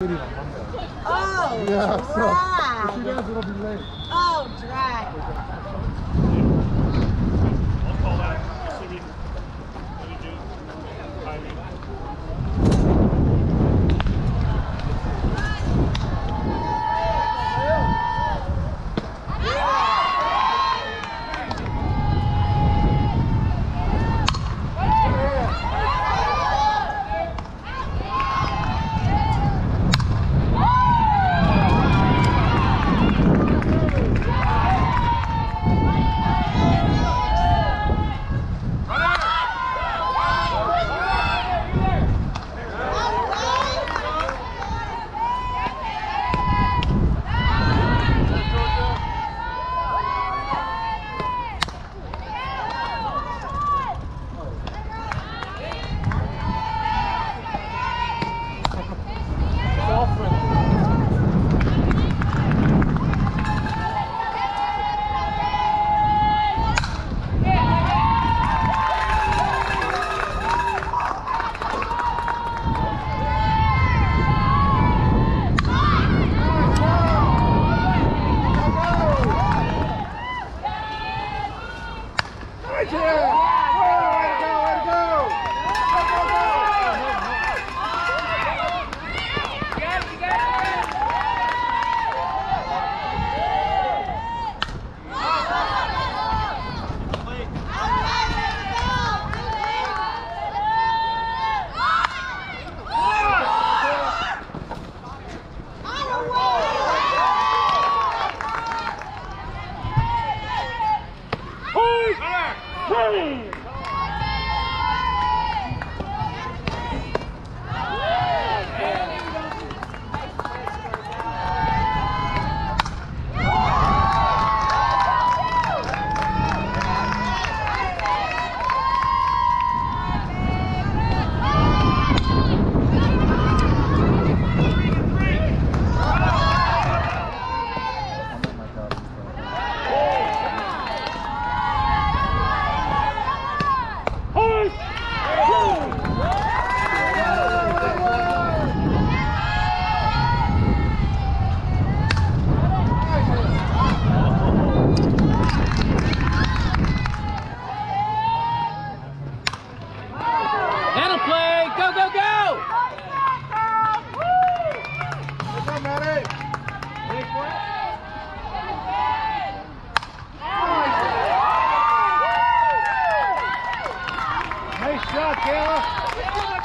Oh, yeah, so, if she does, it'll be late. Oh, dry. Woo! Shot, Kayla.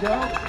There